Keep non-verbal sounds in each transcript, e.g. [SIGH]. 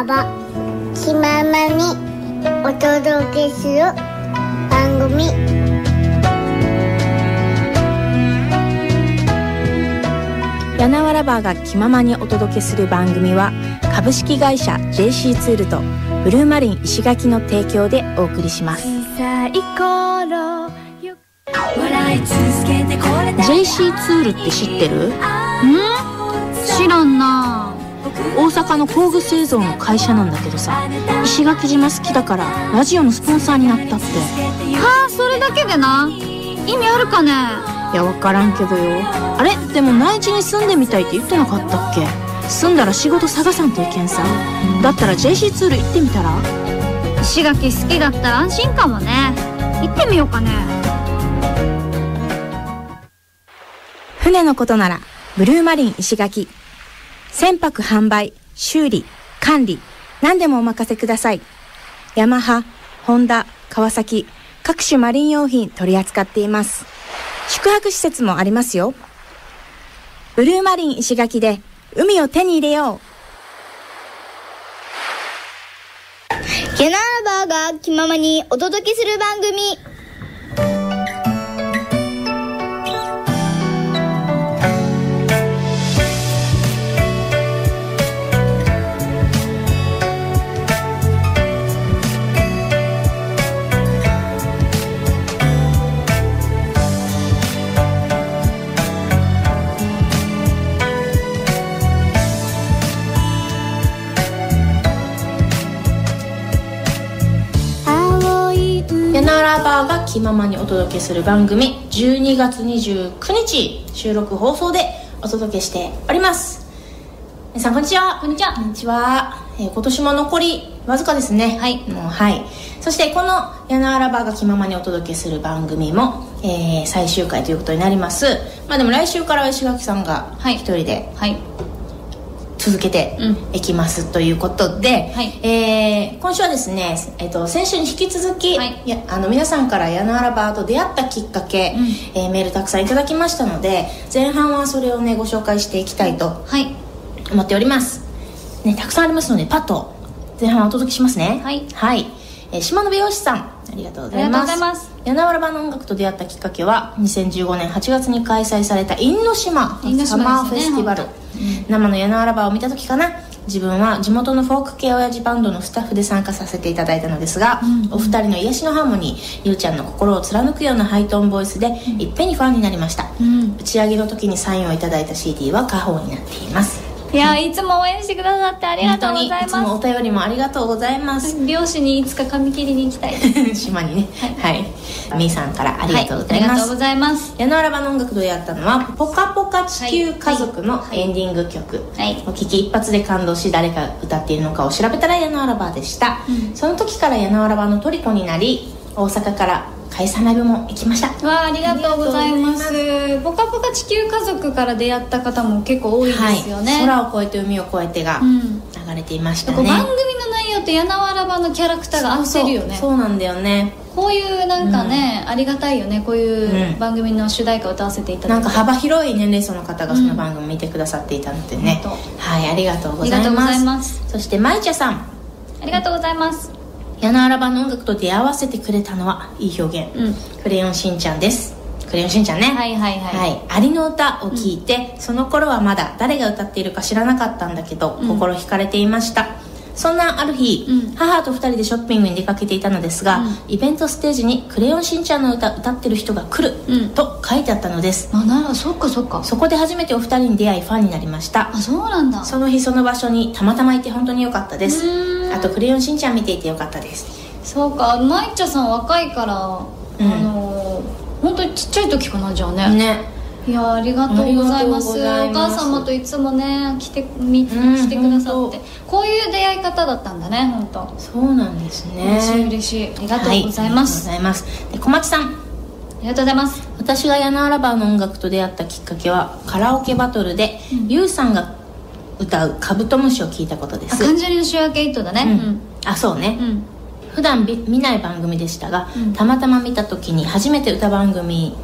ラバ気ままにお届けする番組。柳原バーが気ままにお届けする番組は株式会社 JC ツールとブルーマリン石垣の提供でお送りします。JC ツールって知ってる？ん？知らんな大阪の工具製造の会社なんだけどさ石垣島好きだからラジオのスポンサーになったって。はあそれだけでな？意味あるかね？いや分からんけどよ。あれ？でも内地に住んでみたいって言ってなかったっけ？住んだら仕事探さんといけんさ。だったら JC ツール行ってみたら？石垣好きだったら安心かもね。行ってみようかね。船のことならブルーマリン石垣船舶販売修理管理何でもお任せください。ヤマハホンダ川崎各種マリン用品取り扱っています。宿泊施設もありますよ。ブルーマリン石垣で海を手に入れよう。柳原バーが気ままにお届けする番組。ラバーが気ままにお届けする番組12月29日収録放送でお届けしております。皆さんこんにちは。こんにちは。こんにちは、えー今年も残りわずかですね。はい。もうはい。そしてこの「ヤナラバーが気ままにお届けする番組も、えー最終回ということになります。まあでも来週からは石垣さんがはい。一人ではい続けてうん。いきますということで、はい。えー今週はですね、えっと先週に引き続き、はい。やあの皆さんからヤナアラバーと出会ったきっかけ、うん。えーメールたくさんいただきましたので前半はそれをねご紹介していきたいとはい。思っております、ね、たくさんありますのでパッと前半はお届けしますね。はい。はい、えー島の美容師さんありがとうございます。柳原版の音楽と出会ったきっかけは2015年8月に開催されたインド島因島サマーフェスティバル、本生の柳原版を見た時かな。自分は地元のフォーク系親父バンドのスタッフで参加させていただいたのですが、お二人の癒しのハーモニーゆうちゃんの心を貫くようなハイトーンボイスで、いっぺんにファンになりました、うん。打ち上げの時にサインをいただいた CD は家宝になっていますいやいつも応援してくださってありがとうござい本当にいつもおま便りもありがとうございます。す [LAUGHS] 漁師にいつか髪切りに行きたい。です島にね。はい、みーさんからありがとうございます、はありがとうござい。ます矢野原版の音楽と出会ったのは「ぽかぽか地球家族」のはいエンディング曲、はい。お聴き一発で感動し誰が歌っているのかを調べたら矢野原バーでした、うん。その時から矢野原バーの虜になり大阪から解散ライブも行きましたわあありがとうございますぽかぽか地球家族から出会った方も結構多いですよね、はい、空を越えて海を越えてが流れていましたね、こう番組の内容と柳原版のキャラクターが合ってるよねそうなんだよねこういうなんかね、ありがたいよねこういう番組の主題歌を歌わせていただいてなんか幅広い年齢層の方がその番組見てくださっていたのでね、はいありがとうございありがとうございますそしてまいちゃさんありがとうございます柳原版の音楽と出会わせてくれたのはいい表現、うん。クレヨンしんちゃんです。クレヨンしんちゃんね。はいはいはい。はい、アリの歌を聞いて、その頃はまだ誰が歌っているか知らなかったんだけど、うん。心惹かれていましたそんなある日、うん。母と二人でショッピングに出かけていたのですが、うん。イベントステージに「クレヨンしんちゃんの歌歌ってる人が来る」うん。と書いてあったのです。あならそっかそっか。そこで初めてお二人に出会いファンになりました。あそうなんだ。その日その場所にたまたまいて本当に良かったです。あと「クレヨンしんちゃん」見ていて良かったです。そうか。まいちゃさん若いから、うん。あの本当にちっちゃい時かなじゃあね。ねいやありがとうございます。お母様といつもね来てみうん来てくださ本って。こういう出会い方だったんだね本当。そうなんですね。嬉しい嬉しい。ありがとうございます、はい、ありがとうございます。で小町さん。ありがとうございます。私がヤナアラバーの音楽と出会ったきっかけはカラオケバトルで、ユウさんが歌う「カブトムシ」を聞いたことです。あ関ジャニの週明けイットだね。うん。あそうね、うん、うん普段び見ない番組でしたが、うん。たまたま見た時に初めて歌番組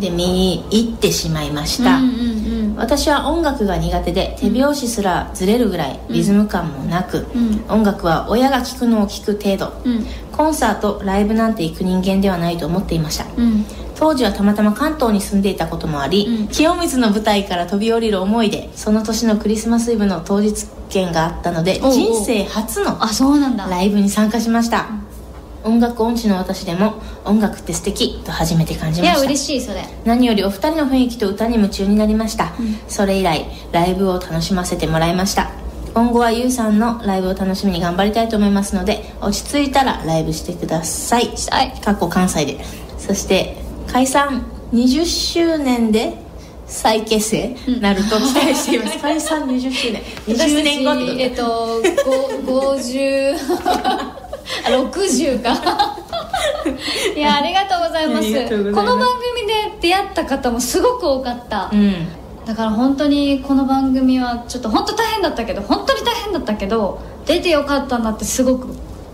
で見に行ってしまいました、うんうん私は音楽が苦手で手拍子すらずれるぐらいリズム感もなく、うん。音楽は親が聴くのを聴く程度うん。コンサートライブなんて行く人間ではないと思っていました。うん。当時はたまたま関東に住んでいたこともあり、うん。清水の舞台から飛び降りる思いでその年のクリスマスイブの当日券があったので人生初のあそうなんだ。ライブに参加しました、音楽音痴の私でも音楽って素敵と初めて感じいやました。嬉しいそれ。何よりお二人の雰囲気と歌に夢中になりました、うん。それ以来ライブを楽しませてもらいました。今後はゆうさんのライブを楽しみに頑張りたいと思いますので落ち着いたらライブしてください。したい。かっこ関西で。そして解散20周年で再結成？なると期待しています、[LAUGHS] 解散20周年。20年後ってこと？私えっとご50あ60か。[LAUGHS] いやありがとうございます。この番組で出会った方もすごく多かった、うん。だから本当にこの番組はちょっと本当大変だったけど本当に大変だったけど出てよかったんだってすごく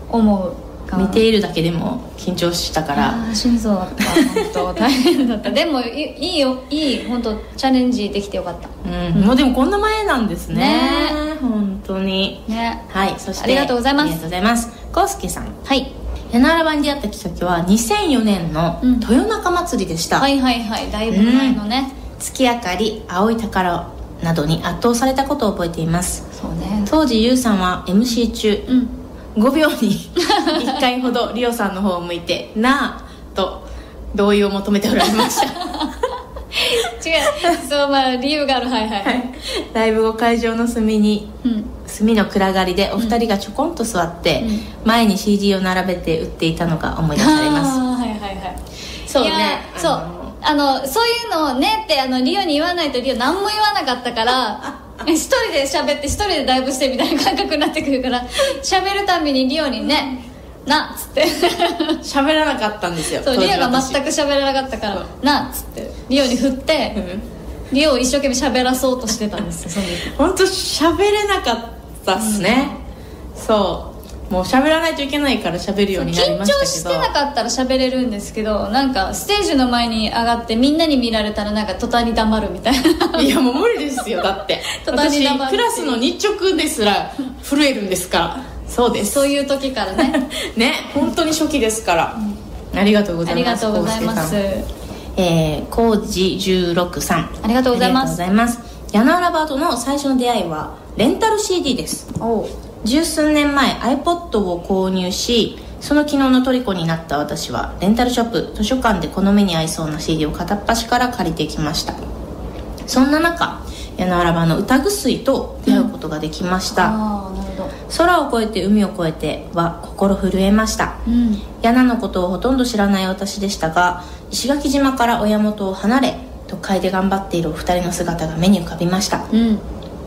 思う見ているだけでも緊張したから。あー死にそうだった。本当大変だった。でもいいいよ。いい本当チャレンジできてよかった。うん、もうでもこんな前なんですね。ね。本当に。ね。はい。そしてありがとうございます。ありがとうございます。コウスケさん。はい。柳原版に出会ったきっかけは2004年のうん。豊中祭りでした、はいはいはい。だいぶ前のね、月明かり青い宝などに圧倒されたことを覚えています。そうね。当時ゆうさんは MC 中。うん5秒に1回ほどリオさんの方を向いて「なあ」と同意を求めておられました。違う。そうまあ理由がある。はいはい、はい。ライブ後会場の隅にうん。隅の暗がりでお二人がちょこんと座って、うん。前に CD を並べて売っていたのが思い出されます。はいはいはい。そうね。そう。あのあのそういうのをねってあのリオに言わないとリオ何も言わなかったから [LAUGHS] 一人で喋って一人でライブしてみたいな感覚になってくるから喋るたびにリオにね「な」っつって。喋らなかったんですよそうリオが私。全く喋らなかったからそう「な」っつってリオに振ってうん。リオを一生懸命喋らそうとしてたんですよ本当喋れなかったっすね、そうもう喋らないといけないから喋るようになり緊ましたけど。張してなかったら喋れるんですけどなんかステージの前に上がってみんなに見られたらなんか途端に黙るみたいな。いやもう無理ですよ。だって。途端に私黙るクラスの日直ですら震えるんですから。そうです。そういう時からね。[LAUGHS] ね本当に初期ですから、ありがとうございますありがとうございます。えー、コウジ16さん。ありがとうございます。ありがとうございます。ヤナーラバートの最初の出会いはレンタル CD です。おう十数年前 iPod を購入しその機能の虜になった私はレンタルショップ図書館でこの目に合いそうな CD を片っ端から借りてきました。そんな中ヤナーラバーの歌薬と出会うことができました、ああなるほど。空を越えて海を越えては心震えました。うん。ヤナのことをほとんど知らない私でしたが石垣島から親元を離れ都会で頑張っているお二人の姿が目に浮かびました。うん。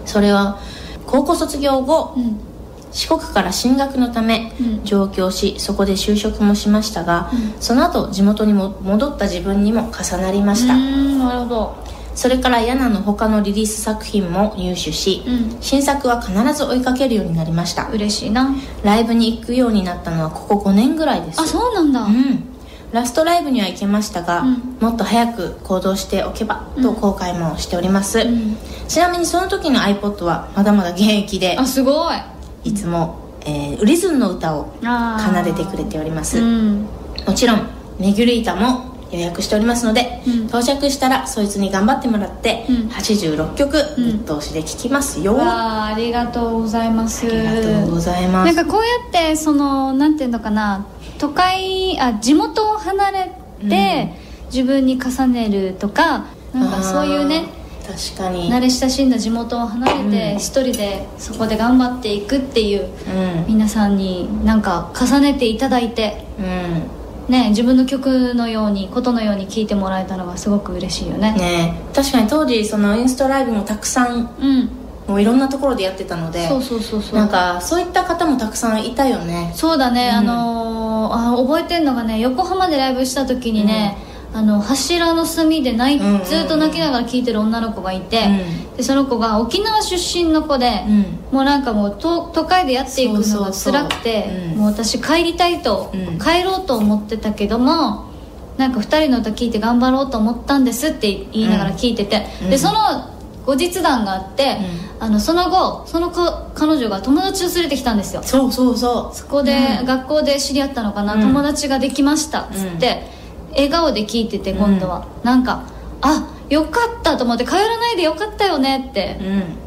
それは高校卒業後うん四国から進学のためうん。上京しそこで就職もしましたが、うん。その後地元にも戻った自分にも重なりました、うんなるほど。それからヤナの他のリリース作品も入手し、うん。新作は必ず追いかけるようになりました。嬉しいな。ライブに行くようになったのはここ5年ぐらいです。あそうなんだ。うん。ラストライブには行けましたが、うん。もっと早く行動しておけばと後悔もしております、ん。ちなみにその時の iPod はまだまだ現役であすごいいつも、えー、リズムの歌を奏でてくれております、うん。もちろんメギュリータも予約しておりますので、うん。到着したらそいつに頑張ってもらって、うん。86曲うん。ぶっ通しで聴きますよ、あわあありがとうございます。りがとうございます。なんかこうやってそのなんていうのかな都会あ地元を離れて、自分に重ねるとかなんかそういうね確かに。慣れ親しんだ地元を離れてうん。一人でそこで頑張っていくっていううん。皆さんになんか重ねていただいてうん。ね自分の曲のようにことのように聴いてもらえたのがすごく嬉しいよね。ね確かに当時そのインスタライブもたくさんうん。もういろんなところでやってたのでそうそうそうそう。なんかそういった方もたくさんいたよね。そうだね、うんあのーあ覚えてんのがね横浜でライブした時にね、あの柱の隅で泣い、うんうんうん。ずっと泣きながら聴いてる女の子がいて、うでその子が沖縄出身の子で、うん。もうなんかもう都都会でやっていくのが辛くてうん。もう私帰りたいと、うん。帰ろうと思ってたけどもなんか2人の歌聞いて頑張ろうと思ったんですって言いながら聞いてて、うん。でその後日談があって、あのその後その子彼女が友達を連れてきたんですよ。そうそうそう。そこで、学校で知り合ったのかな、うん。友達ができましたっつって、笑顔で聞いてて今度は、なんかあよかったと思って帰らないでよかったよねって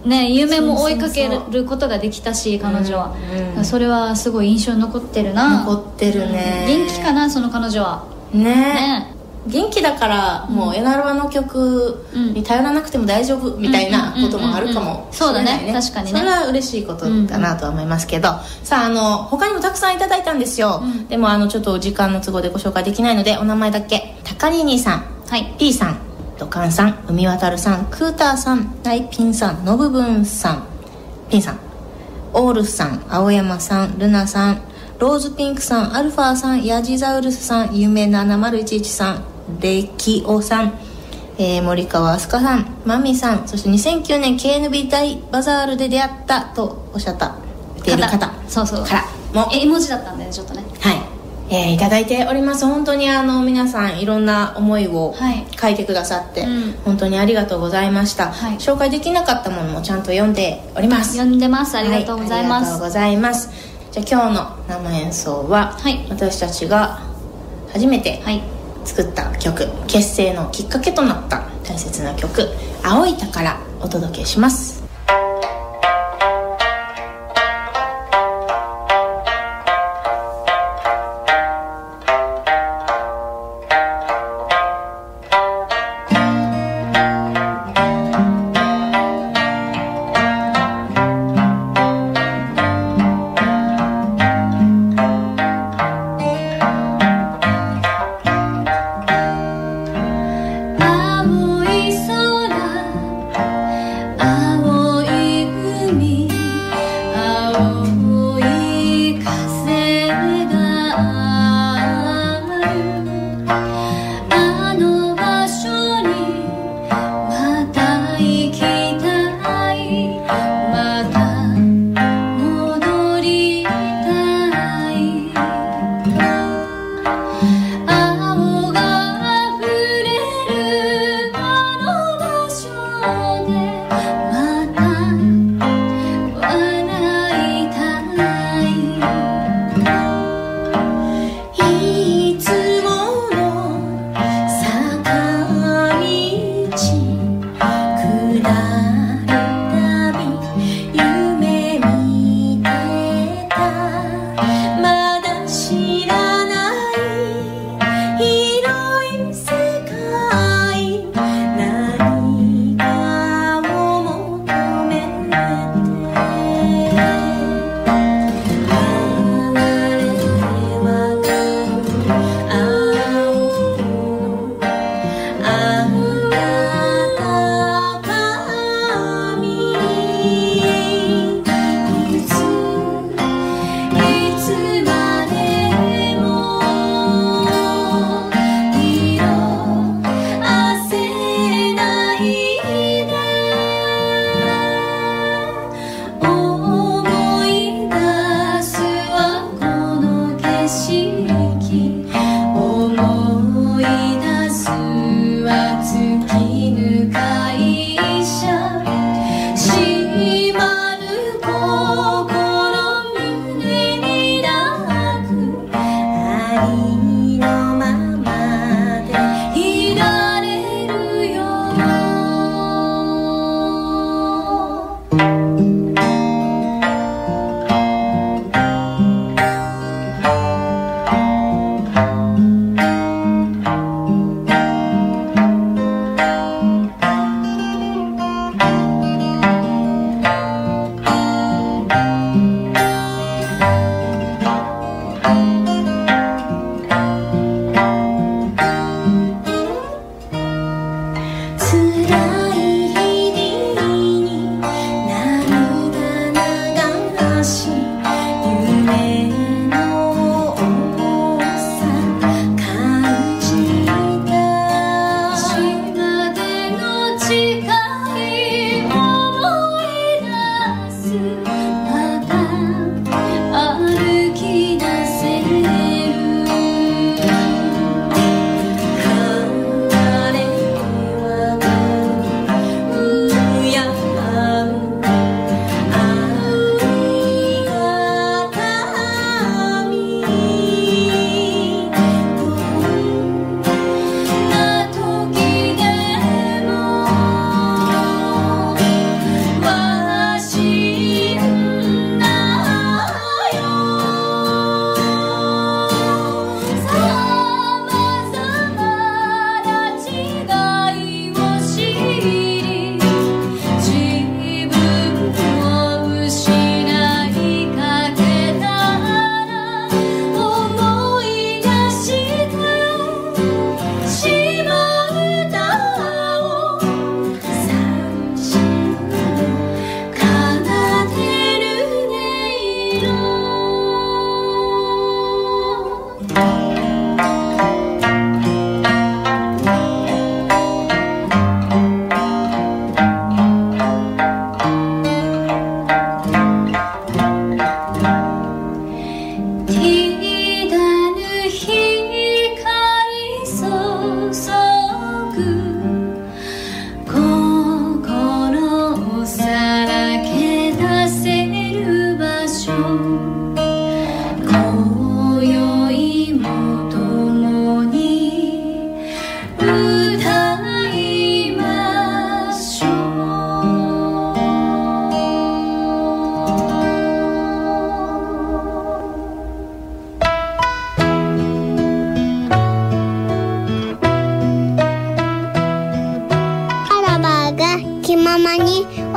う、ん。ね夢も追いかけることができたし彼女は、うんうん。それはすごい印象に残ってるな。残ってるね。元気かなその彼女は。ね。ね元気だからもうエナルバの曲に頼らなくても大丈夫みたいなこともあるかもしれないそうだね。確かにね。それは嬉しいことだなとは思いますけど、さああの他にもたくさんいただいたんですよ、うん。でもあのちょっと時間の都合でご紹介できないのでお名前だけ。高リニさんはい。P さんドカンさん海渡さんクーターさんナイピンさんノブブンさんピンさんオールスさん青山さんルナさんローズピンクさんアルファさんヤジザウルスさん夢7011さんレキオさん、えー森川飛鳥さんマミさんそして2009年 KNB 大バザールで出会ったとおっしゃったている方。そうそう。からも絵文字だったんだよねちょっとね。はい、えーいただいております。本当にあの皆さんいろんな思いをはい。書いてくださって、うん。本当にありがとうございました、はい。紹介できなかったものもちゃんと読んでおります。呼んでます。ありがとうございます、はありがとうございます。じゃあ今日の生演奏は、はい。私たちが初めてはい作った曲、結成のきっかけとなった大切な曲「青い宝」お届けします。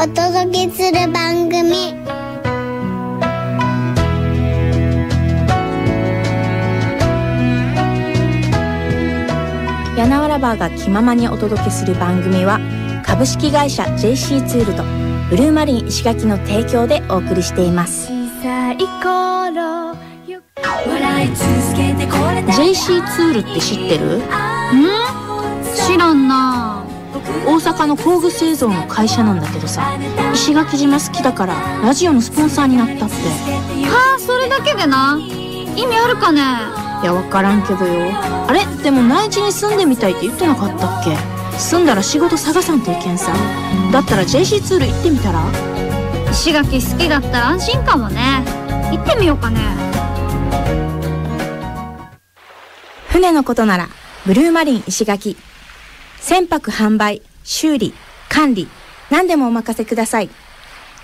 お届けする番組。柳原バーが気ままにお届けする番組は株式会社 JC ツールとブルーマリン石垣の提供でお送りしています。JC ツールって知ってる？知らんな大阪の工具製造の会社なんだけどさ石垣島好きだからラジオのスポンサーになったって。はあそれだけでな？意味あるかね？いや分からんけどよ。あれ？でも内地に住んでみたいって言ってなかったっけ？住んだら仕事探さんといけんさ。だったら JC ツール行ってみたら？石垣好きだったら安心かもね。行ってみようかね。船のことならブルーマリン石垣。船舶販売修理管理何でもお任せください。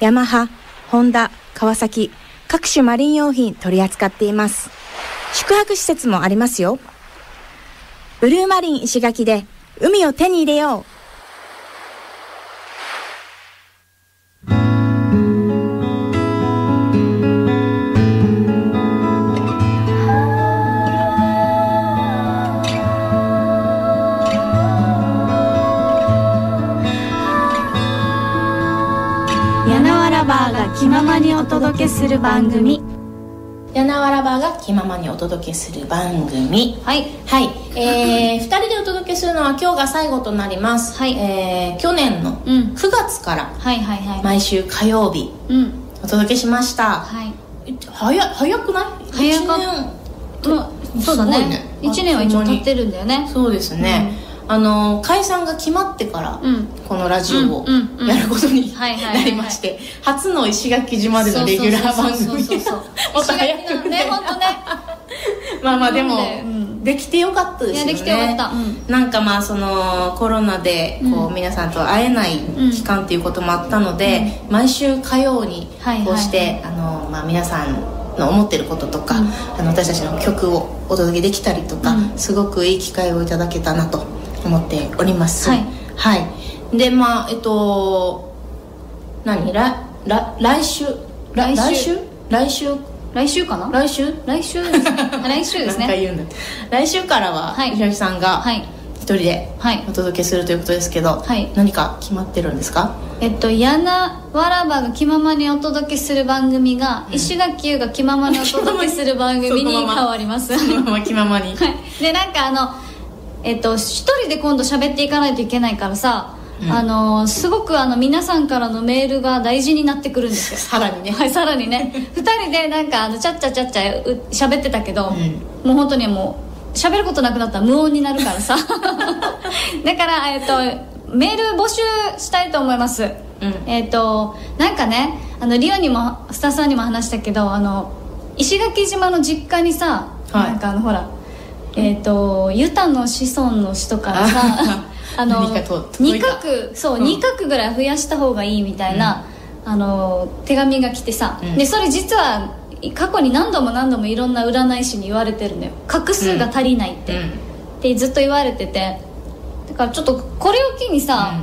ヤマハホンダ川崎各種マリン用品取り扱っています。宿泊施設もありますよ。ブルーマリン石垣で海を手に入れよう。気ままにお届けする番組。柳原バーが気ままにお届けする番組。はい。はい、えー、2人でお届けするのは今日が最後となります、はい。えー去年のうん。9月から毎週火曜日うん。お届けしました、はい。え早早くない？早かっ一まそうだね。ね。1年は一応経ってるんだよね。年そうですね、あの解散が決まってから、うん。このラジオをやることになりまして初の石垣島でのレギュラー番組もっと早くね。本当ね [LAUGHS] まあまあでも、うん。できてよかったですよね。できてよかった。うん。なんかまあそのコロナでこう、うん皆さんと会えない期間っていうこともあったので、毎週火曜にこうして、あのまあ、皆さんの思ってることとか、うん。あの私たちの曲をお届けできたりとか、うん。すごくいい機会をいただけたなと思っております。はい、はい。でまあえっと何？来来来週？来来週？来週？来週かな？来週？来週？[LAUGHS] 来週ですね。来週からははい。石垣さんがはい。一人ではい。お届けするということですけど、はい。何か決まってるんですか？えっと柳わらばが気ままにお届けする番組が、石垣優が気ままにお届けする番組に [LAUGHS] 変わります。[LAUGHS] そのまま気ままに。はい、でなんかあのえっと一人で今度喋っていかないといけないからさ、うん。あのすごくあの皆さんからのメールが大事になってくるんですよ。[LAUGHS] さらにね。はいさらにね。二人でなんかあのちゃっちゃちゃっちゃう喋ってたけど、うもう本当にもう喋ることなくなったら無音になるからさ。[LAUGHS] だからえっとメール募集したいと思います、うん。えっ、となんかねあのリオにもスタッフさんにも話したけどあの石垣島の実家にさ、はい。なんかあのほらえっ、とユタの子孫の人からさ [LAUGHS] あの何かと二届いた。画そう、うん。二画ぐらい増やした方がいいみたいな、あの手紙が来てさ、うん。でそれ実は過去に何度も何度もいろんな占い師に言われてるのよ。画数が足りないって、ってずっと言われてて。だからちょっとこれを機にさ、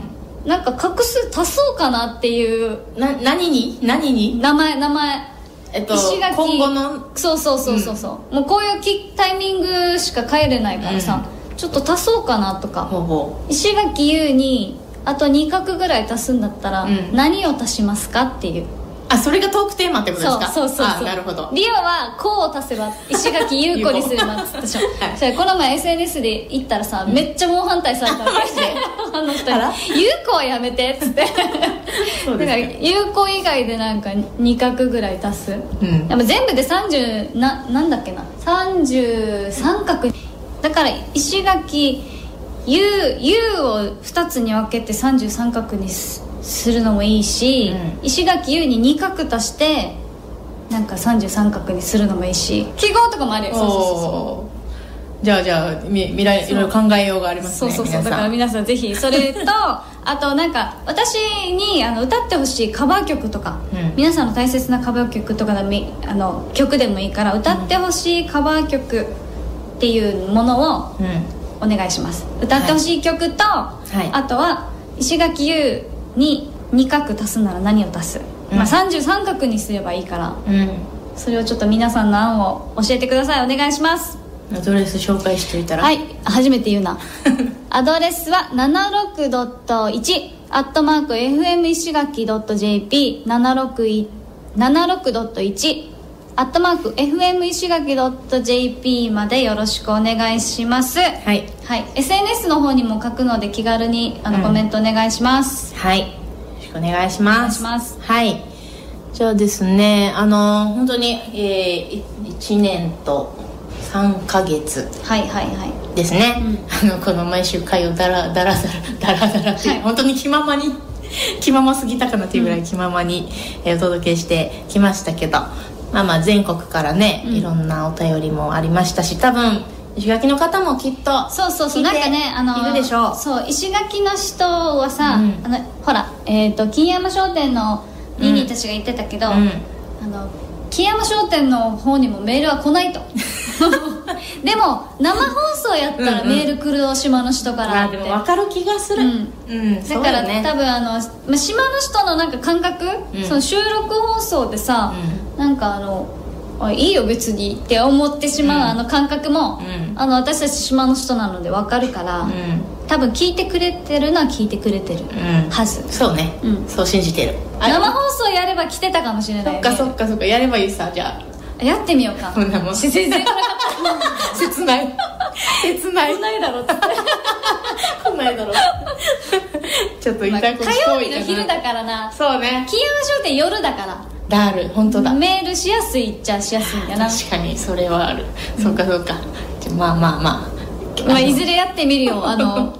なんか画数足そうかなっていううんな何に？何に？名前名前えっと石垣。今後の？そうそうそうそうそう、もうこういうきタイミングしか帰れないからさ、ちょっと足そうかなとか。ほぼ石垣優にあと2画ぐらい足すんだったら、うん。何を足しますかっていうあそれがトークテーマってことですか？そうそうそうあなるほど。リオは「こう」を足せば石垣優子にすればっつったでしょ、[LAUGHS] はい。それこの前 SNS で言ったらさ、めっちゃ猛反対されたの。マジであの人に。あら「優子はやめて」っつって。優子以外でなんか2画ぐらい足す、うん。でも全部で30ななんだっけな？33画。だから石垣 U, U を2つに分けて33画にすするのもいいし、う石垣 U に2画足してなんか33画にするのもいいし。記号とかもあるよ。そうそうそうじゃあじゃあみ未来いろいろ考えようがありますねそうそうそう。だから皆さんぜひそれと [LAUGHS] あとなんか私にあの歌ってほしいカバー曲とか、うん。皆さんの大切なカバー曲とかでもいいあの曲でもいいから歌ってほしいカバー曲っていうものをうんお願いします。歌ってほしい曲と、い。あとは石垣優に2画足すなら何を足す、うん。まあ、33画にすればいいから。うん。それをちょっと皆さんの案を教えてください。お願いします。アドレス紹介しておいたら？はい。初めて言うな。[LAUGHS] アドレスは76.1アットマーク FM 石垣 .jp76.1 アットマーク FM 石垣 .jp までよろしくお願いします。はい。はい、SNS の方にも書くので気軽にあの、うん。コメントお願いします。はい。よろしくお願いします。はい。じゃあですねあの本当に、えー、1年と3ヶ月。はいはいはい。ですね、あのこの毎週回をだらだらだらだらだらって、はい。本当に気ままに気まますぎたかなっていうぐらい気ままに、えーお届けしてきましたけどまあまあ全国からね、うん。いろんなお便りもありましたし多分石垣の方もきっとそうそうそうなんかねあのいるでしょう。そう石垣の人はさ、うん。あのほら、えー、と金山商店のニーニーたちが言ってたけど、うん。あの金山商店の方にもメールは来ないと [LAUGHS] [LAUGHS] でも生放送やったらうんうん。メール来るよ島の人からって、まあでも分かる気がする。うん。うん、だから、ね。多分あの、まあ、島の人のなんか感覚、うん。その収録放送でさ、なんかあのあいいよ別にって思ってしまう、うん。あの感覚も、うん。あの私たち島の人なので分かるから、うん。多分聞いてくれてるのは聞いてくれてるうん。はず、そうね、うん。そう信じてる。生放送やれば来てたかもしれないね。そっかそっかそっか。やればいいさじゃやってみようか。そんなもん。全然来なかっあ切ない。切ない。た来ないだろうって。来ないだろちょっとまあ痛いこと火曜日の昼だからな。そうね。金山商店夜だから。だる本当だ。メールしやすいっちゃしやすいんだな。確かにそれはある、そっかそっか。まあまあまあ。まあ、いずれやってみるよ。あの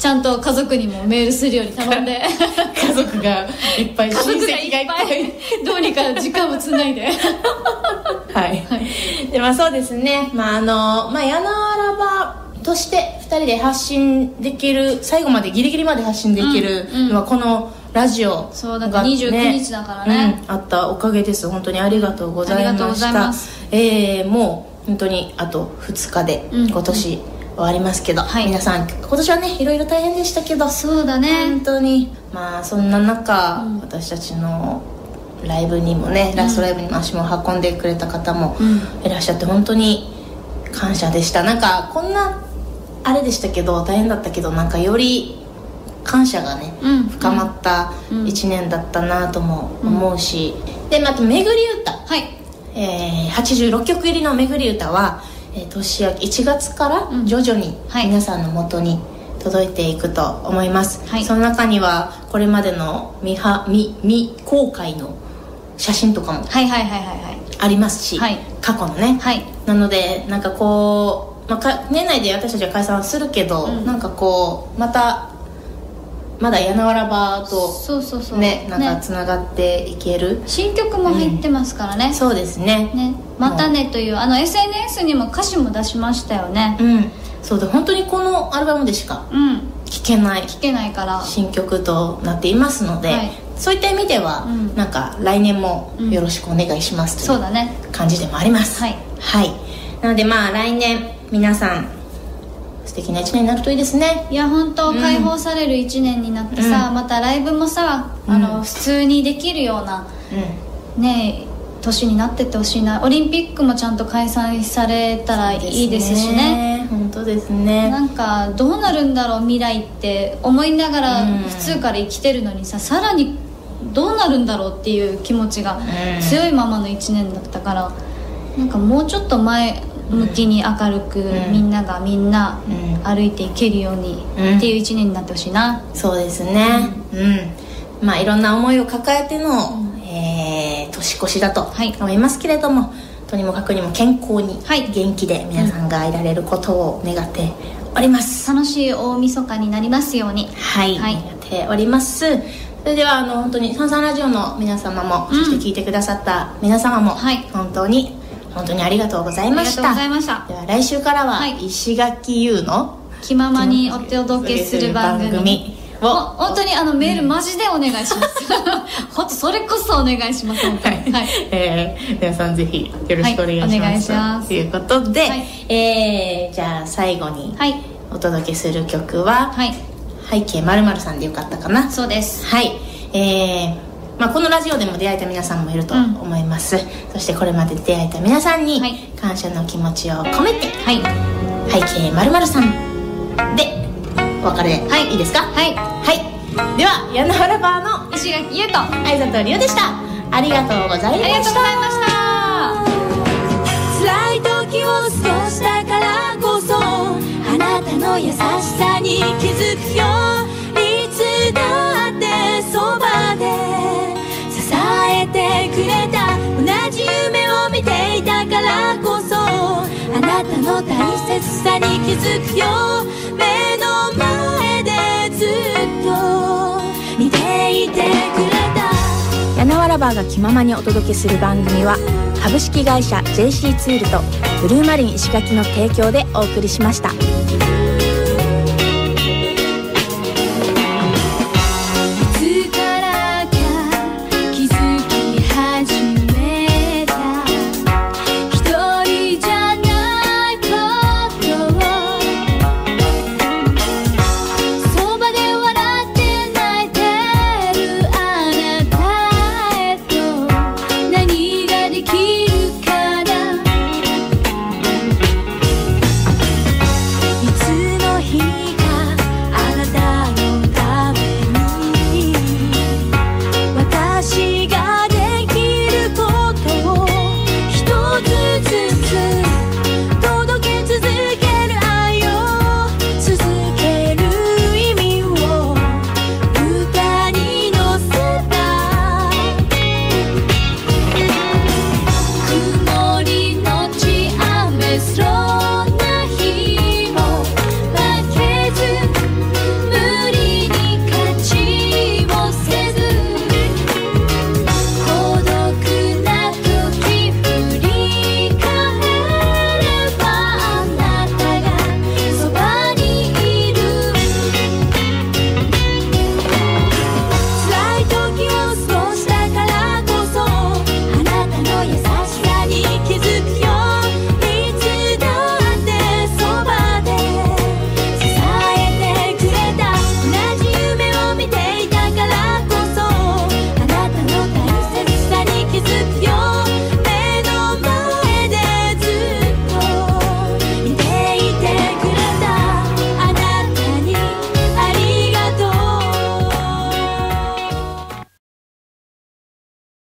ちゃんと家族にもメールするように頼んで。[LAUGHS] 家族がいっぱい家親族がい戚がいっぱい。どうにか時間をつないで。[LAUGHS] はい、でまあそうですね。まああのまあ柳原場として2人で発信できる最後までギリギリまで発信できるうんうん。のはこのラジオそうだから29日だからね。うんあったおかげです。本当にありがとうございました。ありがとうございます。えーもう本当にあと2日でうん。今年終わりますけど、はい。皆さん今年はねいろいろ大変でしたけどそうだ本ね当にまあそんな中、うん。私たちのライブにもねラストライブにも足も運んでくれた方もうん。いらっしゃって本当に感謝でした。なんかこんなあれでしたけど大変だったけどなんかより感謝がねうん。深まったうん。1年だったなとも思うし、でまた「めぐり歌。はい」えー86曲入りの「めぐり歌は」えー年明け1月からうん。徐々にはい。皆さんのもとに届いていくと思います、はい。その中にはこれまでの未は未未公開の写真とかもはいはいはいはい。ありますし、はい。過去のね、はい。なのでなんかこう、まあ、か年内で私たちは解散するけど、うん。なんかこうまたまだ柳原場とそうそうそう。ねなんかつながっていける、新曲も入ってますからね,、そうですね。ね。またねというあの SNS にも歌詞も出しましたよね。うん。そうだ本当にこのアルバムでしかうん。聴けない聞けないから。新曲となっていますので、はい。そういった意味では、うん。なんか来年もよろしくお願いしますというそうだね。感じでもあります。はい。はい。なのでまあ来年皆さん素敵な一年になるといいですね。いや本当うん。解放される1年になってさ、うん。またライブもさあうん。の、普通にできるようなうん。ね年になってってほしいな。オリンピックもちゃんと開催されたらいいですしね。本当ですね。なんかどうなるんだろう未来って思いながらうん。普通から生きてるのにささらにどうなるんだろうっていう気持ちがうん。強いままの1年だったからなんかもうちょっと前向きに明るくうん。みんながみんなうん。歩いていけるようにうん。っていう1年になってほしいな。そうですね。うん、まあいろんな思いを抱えての、えー年越しだとはい。思いますけれども、とにもかくにも健康にはい。元気で皆さんがいられることを願っております、楽しい大晦日になりますように。はい、はい。願っております。それではあの本当に「サンサンラジオ」の皆様も、うん。そして聞いてくださった皆様も、はい。本当に本当にありがとうございました。ありがとうございました。では来週からははい。石垣優の気ままにお届けする番組を。ほ本当にあのメールマジでお願いします。[LAUGHS] 本当それこそお願いします本当にはい。えー皆さんぜひよろしくお願いします,、はいということで、はい。えーじゃあ最後にはい。お届けする曲ははい「背景まるさんでよかったかな。そうです。はい。えーまあ、このラジオでも出会えた皆さんもいるとうん。思います、そしてこれまで出会えた皆さんにはい。感謝の気持ちを込めてはい。背景まるさんでお別れ、はい。いいですか？はい。はい。ではヤンナハラバーの石垣優斗。あ相里りおでした。ありがとうございました。りがとうございました。辛い時を過ごしたからこそあなたの優しさに気づくよ。いつだからこそあなたの大切さに気づくよ目の前でずっと見ていてくれた柳ナワラバーが気ままにお届けする番組は株式会社 JC ツールとブルーマリン石垣の提供でお送りしました。